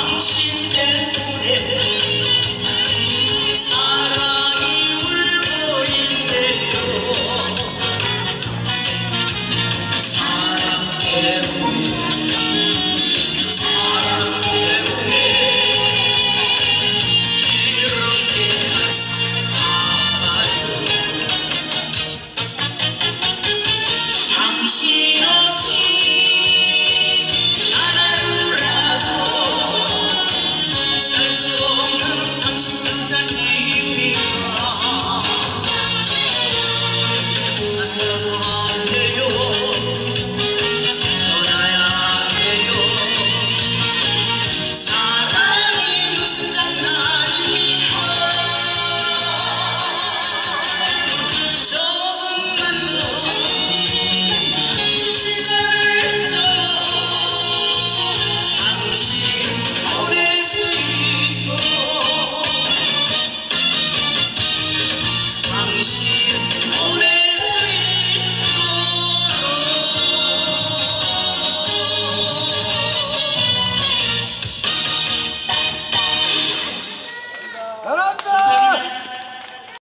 I'm